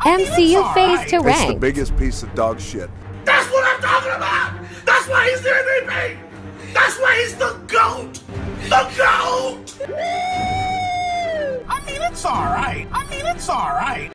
MCU phase two rank. It's the biggest piece of dog shit. That's what I'm talking about. That's why he's the MVP. That's why he's the goat. The goat. I mean, it's all right. I mean, it's all right.